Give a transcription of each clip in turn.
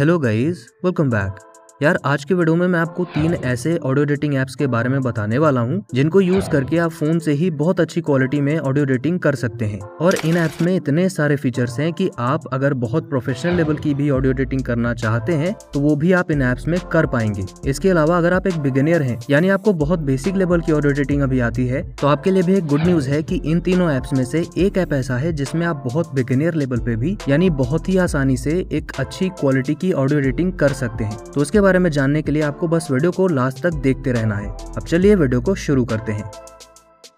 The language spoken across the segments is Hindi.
Hello guys, welcome back. यार, आज के वीडियो में मैं आपको तीन ऐसे ऑडियो एडिटिंग एप्स के बारे में बताने वाला हूँ, जिनको यूज़ करके आप फ़ोन से ही बहुत अच्छी क्वालिटी में ऑडियो एडिटिंग कर सकते हैं। और इन एप्स में इतने सारे फीचर्स हैं कि आप अगर बहुत प्रोफेशनल लेवल की भी ऑडियो एडिटिंग करना चाहते हैं तो वो भी आप इन ऐप्स में कर पाएँगे। इसके अलावा अगर आप एक बिगिनियर है, यानी आपको बहुत बेसिक लेवल की ऑडियो एडिटिंग अभी आती है तो आपके लिए भी एक गुड न्यूज़ है की इन तीनों एप्स में से एक ऐप ऐसा है, जिसमें आप बहुत बिगिनियर लेवल पे भी, यानी बहुत ही आसानी से एक अच्छी क्वालिटी की ऑडियो एडिटिंग कर सकते हैं। तो उसके बारे में जानने के लिए आपको बस वीडियो को लास्ट तक देखते रहना है। अब चलिए वीडियो को शुरू करते हैं।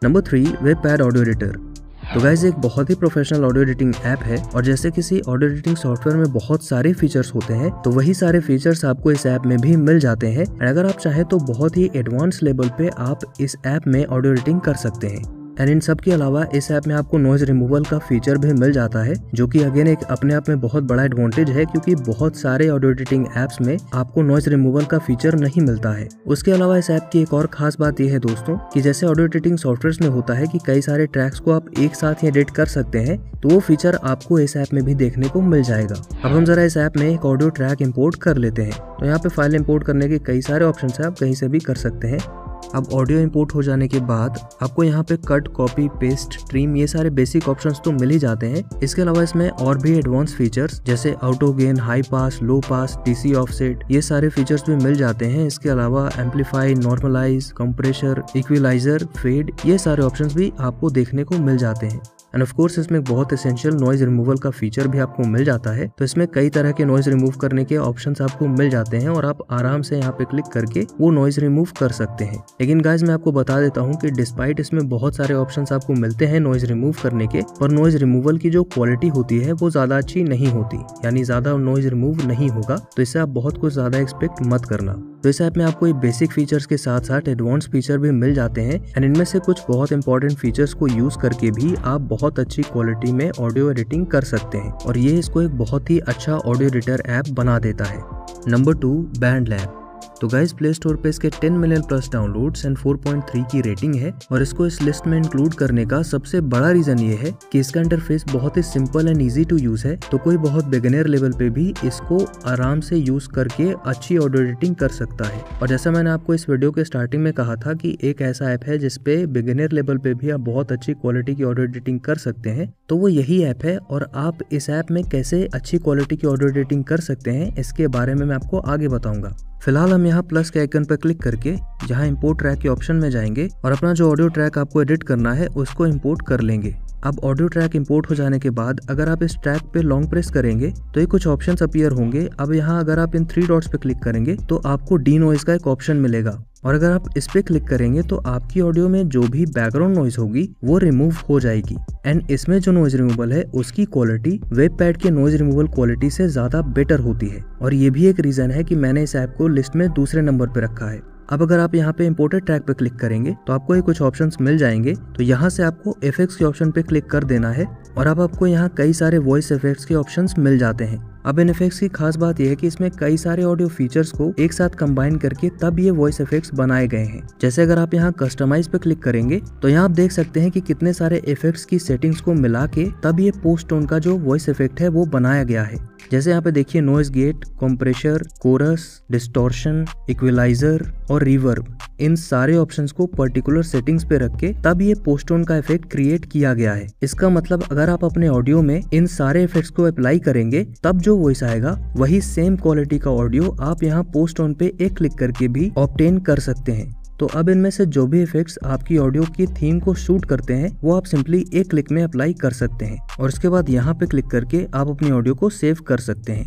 Number three, WavePad audio editor. तो गैस एक बहुत ही प्रोफेशनल ऑडियो एडिटिंग ऐप है और जैसे किसी ऑडियो एडिटिंग सॉफ्टवेयर में बहुत सारे फीचर्स होते हैं तो वही सारे फीचर्स आपको इस ऐप में भी मिल जाते हैं। अगर आप चाहें तो बहुत ही एडवांस लेवल पे आप इस ऐप में ऑडियो एडिटिंग कर सकते हैं। एंड इन सब के अलावा इस ऐप में आपको नॉइज़ रिमूवल का फीचर भी मिल जाता है, जो कि अगेन एक अपने आप में बहुत बड़ा एडवांटेज है, क्योंकि बहुत सारे ऑडियो एडिटिंग एप्स में आपको नॉइज़ रिमूवल का फीचर नहीं मिलता है। उसके अलावा इस ऐप की एक और खास बात यह है दोस्तों, कि जैसे ऑडियो एडिटिंग सॉफ्टवेयर में होता है कि कई सारे ट्रैक्स को आप एक साथ ही एडिट कर सकते हैं तो वो फीचर आपको इस ऐप में भी देखने को मिल जाएगा। अब हम जरा इस ऐप में एक ऑडियो ट्रैक इम्पोर्ट कर लेते हैं। तो यहाँ पे फ़ाइल इम्पोर्ट करने के कई सारे ऑप्शन है, आप कहीं से भी कर सकते हैं। अब ऑडियो इंपोर्ट हो जाने के बाद आपको यहाँ पे कट कॉपी पेस्ट ट्रीम ये सारे बेसिक ऑप्शंस तो मिल ही जाते हैं। इसके अलावा इसमें और भी एडवांस फीचर्स जैसे auto gain high pass low pass DC offset ये सारे फीचर्स भी मिल जाते हैं। इसके अलावा amplify normalise compressor equaliser fade ये सारे ऑप्शन भी आपको देखने को मिल जाते हैं। एंड ऑफ़ कोर्स इसमें बहुत एसेंशियल नॉइज़ रिमूवल का फीचर भी आपको मिल जाता है। तो इसमें कई तरह के नॉइज़ रिमूव करने के ऑप्शंस आपको मिल जाते हैं और आप आराम से यहाँ पे क्लिक करके वो नॉइज़ रिमूव कर सकते हैं। लेकिन गाइज़ मैं आपको बता देता हूँ कि डिस्पाइट इसमें बहुत सारे ऑप्शन आपको मिलते हैं नॉइज़ रिमूव करने के, पर नॉइज़ रिमूवल की जो क्वालिटी होती है, वो ज़्यादा अच्छी नहीं होती। यानी ज़्यादा नॉइज़ रिमूव नहीं होगा। तो इससे आप बहुत कुछ ज़्यादा एक्सपेक्ट मत करना। तो इस ऐप में आपको ये बेसिक फीचर्स के साथ साथ एडवांस फीचर भी मिल जाते हैं। एंड इनमें से कुछ बहुत इंपॉर्टेंट फीचर्स को यूज़ करके भी आप बहुत अच्छी क्वालिटी में ऑडियो एडिटिंग कर सकते हैं और ये इसको एक बहुत ही अच्छा ऑडियो एडिटर ऐप बना देता है। नंबर टू बैंड लैब तो गाइज़ प्ले स्टोर पे इसके 10 मिलियन प्लस डाउनलोड्स एंड 4.3 की रेटिंग है और इसको इस लिस्ट में इंक्लूड करने का सबसे बड़ा रीजन ये है कि इसका इंटरफेस बहुत ही simple and easy to use है। तो कोई बहुत बिगिनर लेवल पे भी इसको आराम से यूज़ करके अच्छी ऑडियो एडिटिंग कर सकता है। और जैसा मैंने आपको इस वीडियो के स्टार्टिंग में कहा था कि एक ऐसा ऐप है जिसपे बिगिनर लेवल पे भी आप बहुत अच्छी क्वालिटी की ऑडियो एडिटिंग कर सकते हैं। तो वो यही ऐप है और आप इस ऐप में कैसे अच्छी क्वालिटी की ऑडियो एडिटिंग कर सकते हैं, इसके बारे में मैं आपको आगे बताऊँगा। फ़िलहाल हम यहाँ प्लस के आइकन पर क्लिक करके, जहाँ इम्पोर्ट ट्रैक के ऑप्शन में जाएँगे और अपना जो ऑडियो ट्रैक आपको एडिट करना है, उसको इम्पोर्ट कर लेंगे। अब ऑडियो ट्रैक इंपोर्ट हो जाने के बाद, अगर आप इस ट्रैक पे लॉन्ग प्रेस करेंगे तो ये कुछ ऑप्शन अपियर होंगे। अब यहाँ अगर आप इन थ्री डॉट्स पे क्लिक करेंगे तो आपको डी नॉइज़ का एक ऑप्शन मिलेगा। और अगर आप इस पे क्लिक करेंगे तो आपकी ऑडियो में जो भी बैकग्राउंड नॉइज़ होगी, वो रिमूव हो जाएगी। एंड इसमें जो नॉइज़ रिमूवल है, उसकी क्वालिटी वेब पैड के नॉइज़ रिमूवल क्वालिटी से ज़्यादा बेटर होती है। और ये भी एक रीजन है कि मैंने इस ऐप को लिस्ट में दूसरे नंबर पे रखा है। अब अगर आप यहाँ पे इम्पोर्टेड ट्रैक पे क्लिक करेंगे तो आपको ये कुछ ऑप्शंस मिल जाएँगे। तो यहाँ से आपको इफेक्ट्स के ऑप्शन पे क्लिक कर देना है। और अब आपको यहाँ कई सारे वॉइस इफेक्ट्स के ऑप्शंस मिल जाते हैं। अब इन इफेक्ट्स की खास बात यह है कि इसमें कई सारे ऑडियो फीचर्स को एक साथ कंबाइन करके तब ये वॉइस इफेक्ट्स बनाए गए हैं। जैसे अगर आप यहाँ कस्टमाइज पे क्लिक करेंगे तो यहाँ आप देख सकते हैं कि कितने सारे इफेक्ट्स की सेटिंग्स को मिला के तब ये पोस्ट टोन का जो वॉइस इफ़ेक्ट है वो बनाया गया है। जैसे यहाँ पे देखिए noise gate compressor chorus distortion equaliser और रिवर्ब इन सारे ऑप्शंस को पर्टिकुलर सेटिंग्स पे रख के तब ये पोस्टोन का इफ़ेक्ट क्रिएट किया गया है। इसका मतलब अगर आप अपने ऑडियो में इन सारे इफेक्ट्स को अप्लाई करेंगे, तब जो वॉइस आएगा, वही सेम क्वालिटी का ऑडियो आप यहाँ पोस्ट ऑन पे एक क्लिक करके भी ऑप्टेन कर सकते हैं। तो अब इनमें से जो भी इफेक्ट्स आपकी ऑडियो की थीम को शूट करते हैं, वो आप सिंपली एक क्लिक में अप्लाई कर सकते हैं। और उसके बाद यहाँ पे क्लिक करके आप अपनी ऑडियो को सेव कर सकते हैं।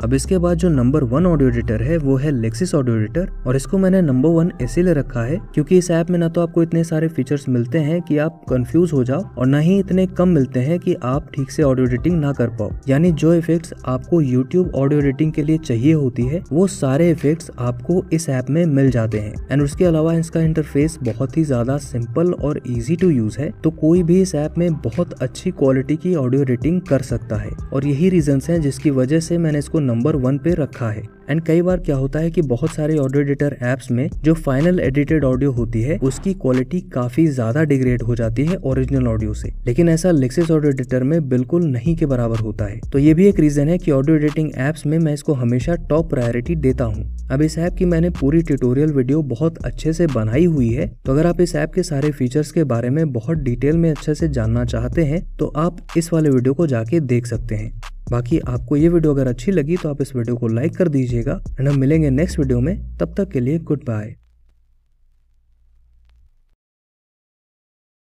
अब इसके बाद जो नंबर वन ऑडियो एडिटर है, वो है लेक्सिस ऑडियो एडिटर और इसको मैंने नंबर वन इसीलिए रखा है क्योंकि इस ऐप में ना तो आपको इतने सारे फीचर्स मिलते हैं कि आप कंफ्यूज हो जाओ और ना ही इतने कम मिलते हैं कि आप ठीक से ऑडियो एडिटिंग ना कर पाओ। यानी जो इफेक्ट्स आपको यूट्यूब ऑडियो एडिटिंग के लिए चाहिए होती है, वो सारे इफेक्ट्स आपको इस ऐप में मिल जाते हैं। एंड उसके अलावा इसका इंटरफेस बहुत ही ज़्यादा सिंपल और इजी टू यूज़ है तो कोई भी इस ऐप में बहुत अच्छी क्वालिटी की ऑडियो एडिटिंग कर सकता है। और यही रीजन है जिसकी वजह से मैंने इसको नंबर वन पे रखा है। एंड कई बार क्या होता है कि बहुत सारे ऑडियो एडिटर एप्स में जो फाइनल एडिटेड ऑडियो होती है, उसकी क्वालिटी काफ़ी ज़्यादा डिग्रेड हो जाती है ओरिजिनल ऑडियो से। लेकिन ऐसा लेक्सिस ऑडियो एडिटर में बिल्कुल नहीं के बराबर होता है। तो ये भी एक रीजन है कि ऑडियो एडिटिंग एप्स में मैं इसको हमेशा टॉप प्रायोरिटी देता हूँ। अब इस ऐप की मैंने पूरी ट्यूटोरियल वीडियो बहुत अच्छे से बनाई हुई है। तो अगर आप इस ऐप के सारे फीचर्स के बारे में बहुत डिटेल में अच्छे से जानना चाहते हैं तो आप इस वाले वीडियो को जाके देख सकते हैं। बाकी आपको ये वीडियो अगर अच्छी लगी तो आप इस वीडियो को लाइक कर दीजिएगा एंड हम मिलेंगे नेक्स्ट वीडियो में, तब तक के लिए गुड बाय